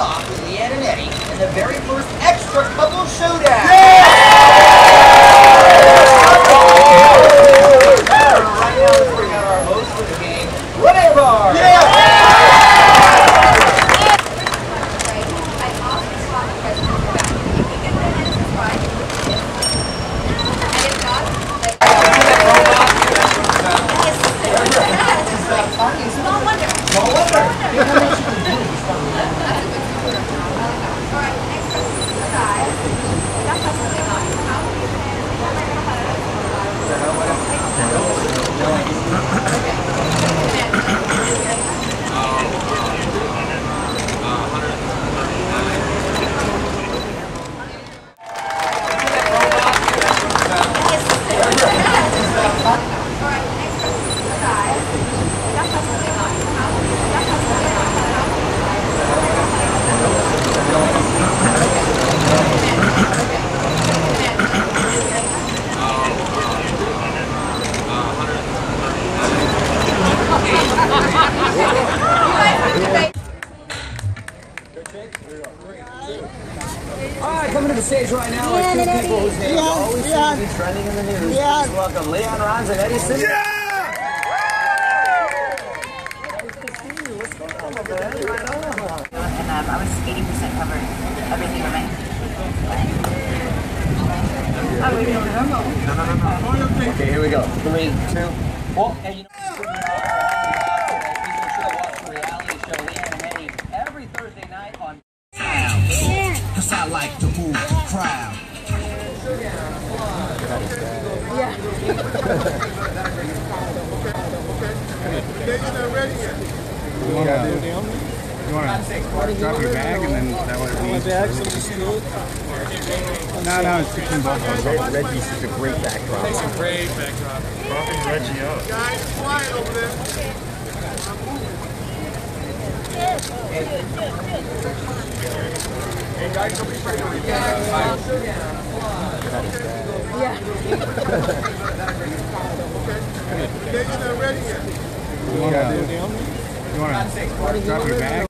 off with LeAnn and Eddie in the very first extra couple showdown. Right now, let's bring out our host for the game, Renee Bargh. All right, coming to the stage right now are two people whose names always seem to be trending in the news. Please welcome LeAnn Rimes and Eddie Cibrian. and um, I was 80% covered. Everything remained. Oh, we don't know. Okay, here we go. Three, two, one. And you know, Be watch the reality show LeAnn and Eddie every Thursday night on. I like to move the crowd. You want to drop your bag and then that way we... No, no, it's 15 bucks. Reggie's such a great backdrop. Great backdrop. Bumping Reggie up. Guys, quiet over there. Yeah. Yet. Want to drop your bag?